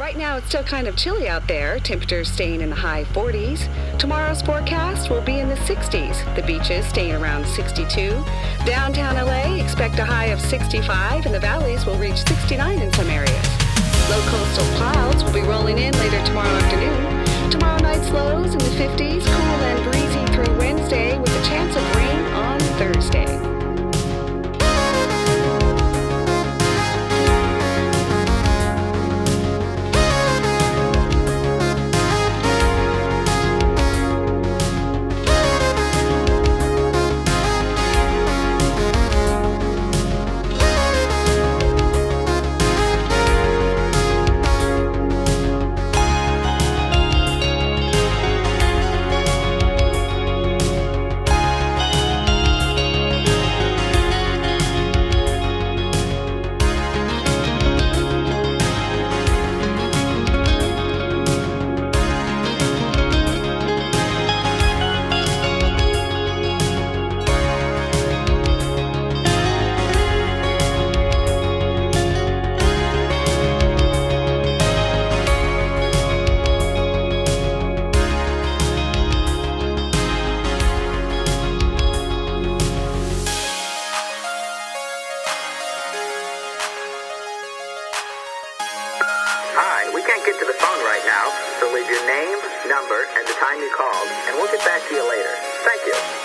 Right now, it's still kind of chilly out there. Temperatures staying in the high 40s. Tomorrow's forecast will be in the 60s. The beaches staying around 62. Downtown LA, expect a high of 65, and the valleys will reach 69 in some areas. Low coastal clouds will be rolling in later tomorrow we can't get to the phone right now, so leave your name, number, and the time you called, and we'll get back to you later. Thank you.